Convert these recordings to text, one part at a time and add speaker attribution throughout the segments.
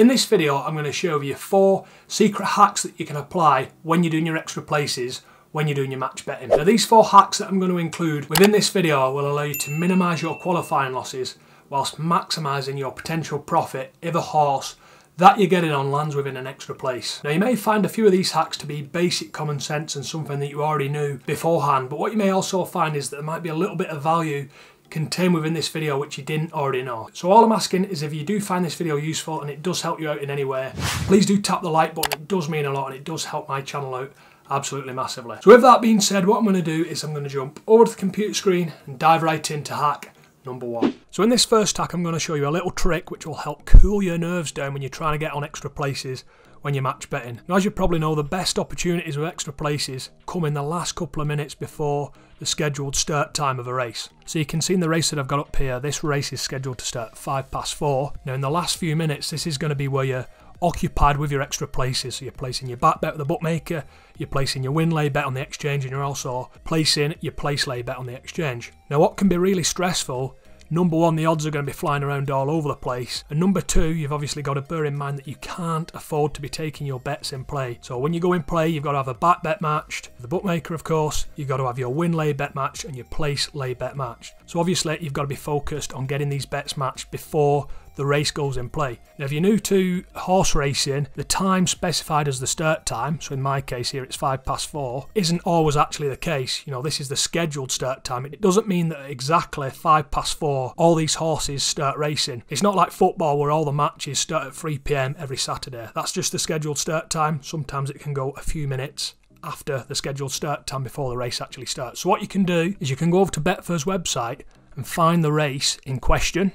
Speaker 1: In this video, I'm going to show you four secret hacks that you can apply when you're doing your extra places when you're doing your match betting. Now these four hacks that I'm going to include within this video will allow you to minimise your qualifying losses whilst maximising your potential profit if a horse that you're getting on lands within an extra place. Now you may find a few of these hacks to be basic common sense and something that you already knew beforehand, but what you may also find is that there might be a little bit of value contained within this video which you didn't already know. So all I'm asking is if you do find this video useful and it does help you out in any way, please do tap the like button. It does mean a lot and it does help my channel out absolutely massively. So with that being said, what I'm going to do is I'm going to jump over to the computer screen and dive right into hack number one. So in this first hack, I'm going to show you a little trick which will help cool your nerves down when you're trying to get on extra places when you're match betting. Now, as you probably know, the best opportunities with extra places come in the last couple of minutes before the scheduled start time of a race. So you can see in the race that I've got up here, this race is scheduled to start 5 past 4. Now in the last few minutes, this is going to be where you're occupied with your extra places. So you're placing your back bet with the bookmaker, you're placing your win lay bet on the exchange, and you're also placing your place lay bet on the exchange. Now what can be really stressful Number one, the odds are going to be flying around all over the place. And number two, you've obviously got to bear in mind that you can't afford to be taking your bets in play. So when you go in play, you've got to have a back bet matched. The bookmaker, of course, you've got to have your win lay bet matched and your place lay bet matched. So obviously, you've got to be focused on getting these bets matched before the race goes in play. Now, if you're new to horse racing, the time specified as the start time, so in my case here it's five past four, isn't always actually the case. You know, this is the scheduled start time. It doesn't mean that exactly five past four all these horses start racing. It's not like football where all the matches start at 3 pm every Saturday. That's just the scheduled start time. Sometimes it can go a few minutes after the scheduled start time before the race actually starts. So what you can do is you can go over to Betfair's website and find the race in question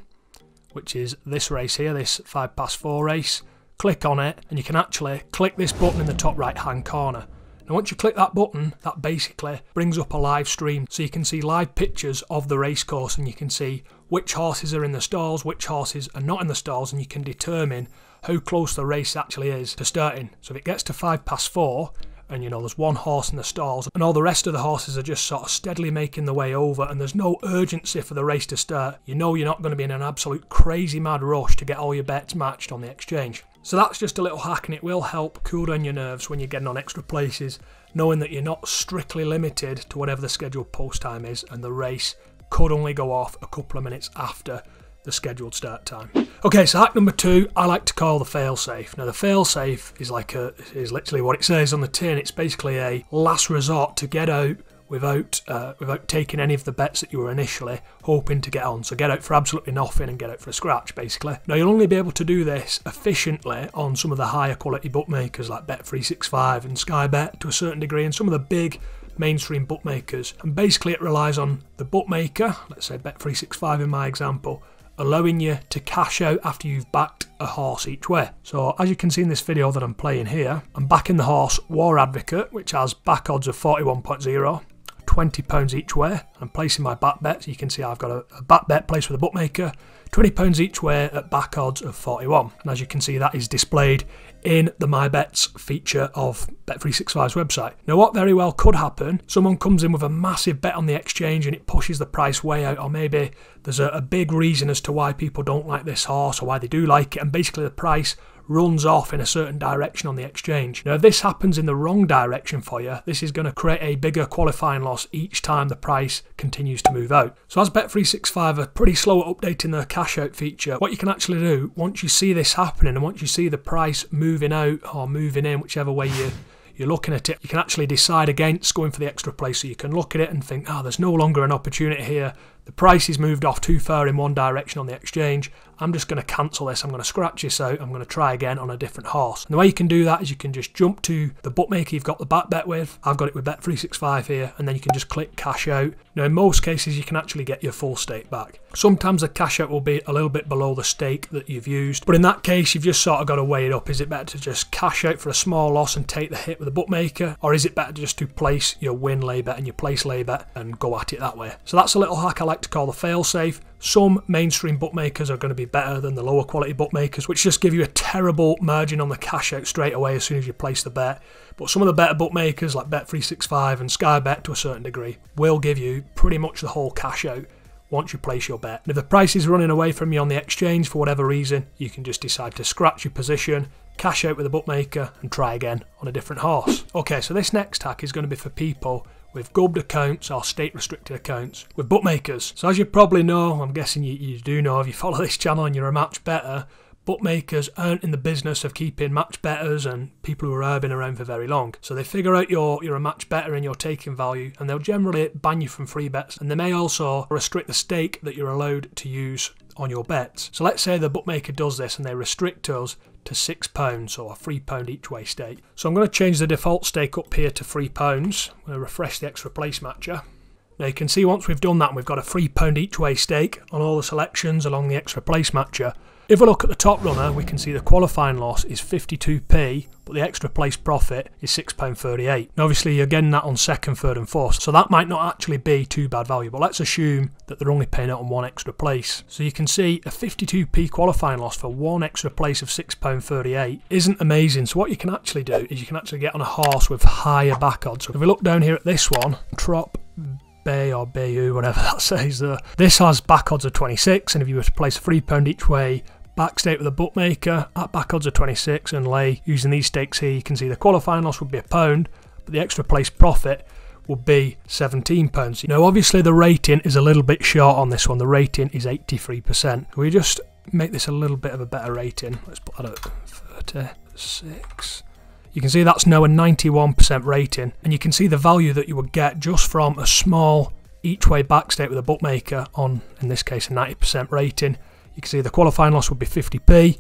Speaker 1: which is this race here, this 5 past 4 race. Click on it and you can actually click this button in the top right hand corner. Now once you click that button, that basically brings up a live stream so you can see live pictures of the race course and you can see which horses are in the stalls, which horses are not in the stalls and you can determine how close the race actually is to starting. So if it gets to 5 past 4 and you know there's one horse in the stalls and all the rest of the horses are just sort of steadily making the way over and there's no urgency for the race to start. You know you're not going to be in an absolute crazy mad rush to get all your bets matched on the exchange. So that's just a little hack and it will help cool down your nerves when you're getting on extra places knowing that you're not strictly limited to whatever the scheduled post time is and the race could only go off a couple of minutes after the scheduled start time. Okay, so hack number two, I like to call the failsafe. Now the failsafe is like a is literally what it says on the tin. It's basically a last resort to get out without uh, without taking any of the bets that you were initially hoping to get on. So get out for absolutely nothing and get out for a scratch, basically. Now you'll only be able to do this efficiently on some of the higher quality bookmakers like Bet365 and Sky Bet to a certain degree, and some of the big mainstream bookmakers. And basically, it relies on the bookmaker, let's say Bet365 in my example, allowing you to cash out after you've backed a horse each way. So as you can see in this video that I'm playing here, I'm backing the horse War Advocate, which has back odds of 41.0, £20 each way. I'm placing my back bet, so you can see I've got a, a back bet placed with a bookmaker, £20 each way at back odds of 41. And as you can see, that is displayed in the My Bets feature of Bet365's website. Now, what very well could happen, someone comes in with a massive bet on the exchange and it pushes the price way out, or maybe there's a, a big reason as to why people don't like this horse or why they do like it, and basically the price runs off in a certain direction on the exchange. Now, if this happens in the wrong direction for you, this is going to create a bigger qualifying loss each time the price continues to move out. So, as Bet365 are pretty slow at updating their cash out feature, what you can actually do once you see this happening and once you see the price moving out or moving in, whichever way you you're looking at it, you can actually decide against going for the extra play. So you can look at it and think, oh, there's no longer an opportunity here. The price has moved off too far in one direction on the exchange. I'm just going to cancel this. I'm going to scratch this out. I'm going to try again on a different horse. And the way you can do that is you can just jump to the bookmaker you've got the back bet with. I've got it with Bet365 here, and then you can just click cash out. Now, in most cases, you can actually get your full stake back. Sometimes the cash out will be a little bit below the stake that you've used, but in that case, you've just sort of got to weigh it up. Is it better to just cash out for a small loss and take the hit with the bookmaker, or is it better just to place your win lay bet and your place lay bet and go at it that way? So that's a little hack I like to call the failsafe. Some mainstream bookmakers are going to be better than the lower quality bookmakers, which just give you a terrible margin on the cash out straight away as soon as you place the bet. But some of the better bookmakers like Bet365 and Sky Bet to a certain degree will give you pretty much the whole cash out once you place your bet. And if the price is running away from you on the exchange for whatever reason, you can just decide to scratch your position, cash out with a bookmaker, and try again on a different horse. Okay, so this next hack is going to be for people with gubbed accounts or stake restricted accounts with bookmakers. So as you probably know, I'm guessing you, you do know if you follow this channel and you're a match better, bookmakers aren't in the business of keeping match betters and people who are been around for very long. So they figure out you're you're a match better and you're taking value, and they'll generally ban you from free bets, and they may also restrict the stake that you're allowed to use on your bets. So let's say the bookmaker does this and they restrict us to £6 or a £3 each way stake. So I'm going to change the default stake up here to £3. I'm going to refresh the extra place matcher. Now you can see once we've done that we've got a £3 each way stake on all the selections along the extra place matcher. If we look at the top runner, we can see the qualifying loss is 52p, but the extra place profit is £6.38. Now obviously you're getting that on second, third and fourth, so that might not actually be too bad value, but let's assume that they're only paying out on one extra place. So you can see a 52p qualifying loss for one extra place of £6.38 isn't amazing, so what you can actually do is you can actually get on a horse with higher back odds. So if we look down here at this one, Trop Bay or Bayou, whatever that says there. This has back odds of 26, and if you were to place £3 each way backstake with a bookmaker at back odds of 26 and lay using these stakes here you can see the qualifying loss would be a pound but the extra place profit would be 17 pounds. Now obviously the rating is a little bit short on this one. The rating is 83% we just make this a little bit of a better rating? Let's put that at 36 you can see that's now a 91% rating and you can see the value that you would get just from a small each way backstake with a bookmaker on in this case a 90% rating you can see the qualifying loss would be 50p,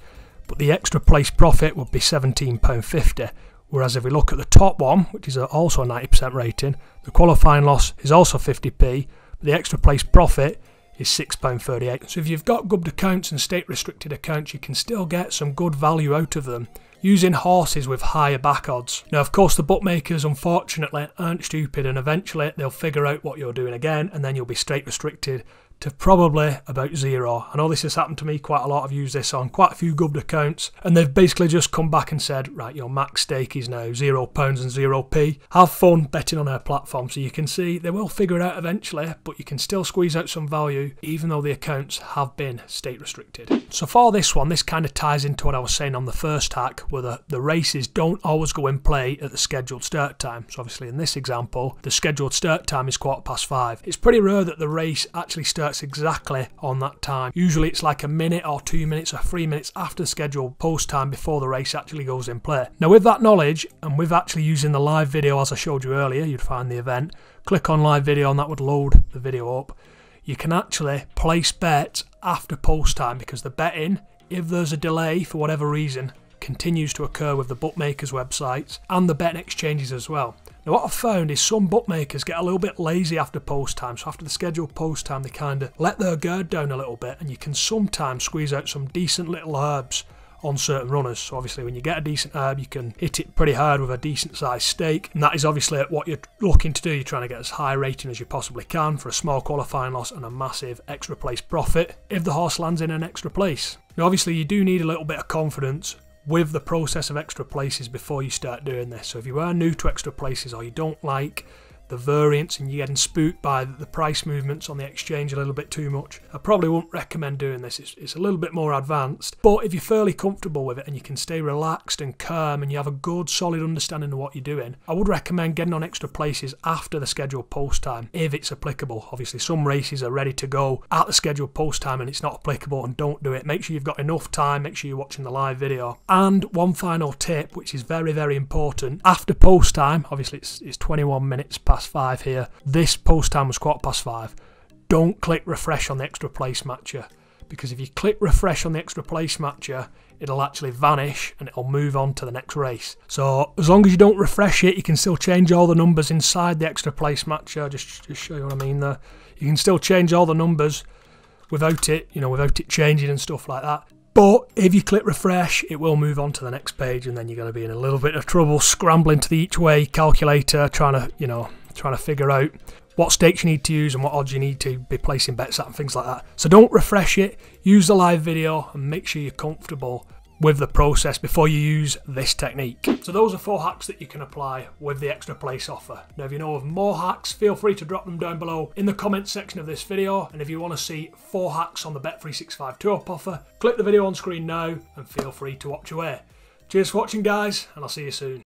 Speaker 1: but the extra place profit would be £17.50. Whereas if we look at the top one, which is also a 90% rating, the qualifying loss is also 50p, but the extra place profit is £6.38. So if you've got gubbed accounts and stake restricted accounts, you can still get some good value out of them using horses with higher back odds. Now, of course, the bookmakers unfortunately aren't stupid and eventually they'll figure out what you're doing again and then you'll be stake restricted to probably about zero. I know this has happened to me quite a lot. I've used this on quite a few gubbed accounts, and they've basically just come back and said, right, your max stake is now zero pounds and zero p. Have fun betting on our platform, so you can see they will figure it out eventually, but you can still squeeze out some value even though the accounts have been stake restricted. So for this one, this kind of ties into what I was saying on the first hack, where the, the races don't always go in play at the scheduled start time. So obviously in this example, the scheduled start time is quarter past five. It's pretty rare that the race actually starts starts exactly on that time. Usually it's like a minute or two minutes or three minutes after scheduled post time before the race actually goes in play. Now with that knowledge and with actually using the live video as I showed you earlier, you'd find the event, click on live video and that would load the video up. You can actually place bets after post time because the betting, if there's a delay for whatever reason, continues to occur with the bookmakers' websites and the betting exchanges as well. Now what I've found is some bookmakers get a little bit lazy after post time, so after the scheduled post time they kind of let their guard down a little bit and you can sometimes squeeze out some decent little arbs on certain runners. So obviously when you get a decent arb you can hit it pretty hard with a decent sized stake and that is obviously what you're looking to do. You're trying to get as high rating as you possibly can for a small qualifying loss and a massive extra place profit if the horse lands in an extra place. Now obviously you do need a little bit of confidence with the process of extra places before you start doing this. So if you are new to extra places or you don't like the variance and you're getting spooked by the price movements on the exchange a little bit too much. I probably wouldn't recommend doing this. It's, it's, a little bit more advanced. But if you're fairly comfortable with it and you can stay relaxed and calm and you have a good solid understanding of what you're doing, I would recommend getting on extra places after the scheduled post time if it's applicable. Obviously some races are ready to go at the scheduled post time and it's not applicable and don't do it. Make sure you've got enough time, make sure you're watching the live video. And one final tip, which is very, very important, after post time, obviously it's, it's 21 minutes past past five here. This post time was quarter past five. Don't click refresh on the extra place matcher because if you click refresh on the extra place matcher, it'll actually vanish and it'll move on to the next race. So as long as you don't refresh it, you can still change all the numbers inside the extra place matcher. Just, just show you what I mean there. You can still change all the numbers without it, you know, without it changing and stuff like that. But if you click refresh, it will move on to the next page and then you're going to be in a little bit of trouble scrambling to the each way calculator, trying to, you know, trying to figure out what stakes you need to use and what odds you need to be placing bets at and things like that. So don't refresh it, use the live video and make sure you're comfortable with the process before you use this technique. So those are four hacks that you can apply with the extra place offer. Now if you know of more hacks, feel free to drop them down below in the comments section of this video. And if you want to see four hacks on the Bet365 2 Up offer, click the video on screen now and feel free to watch away. Cheers for watching guys, and I'll see you soon.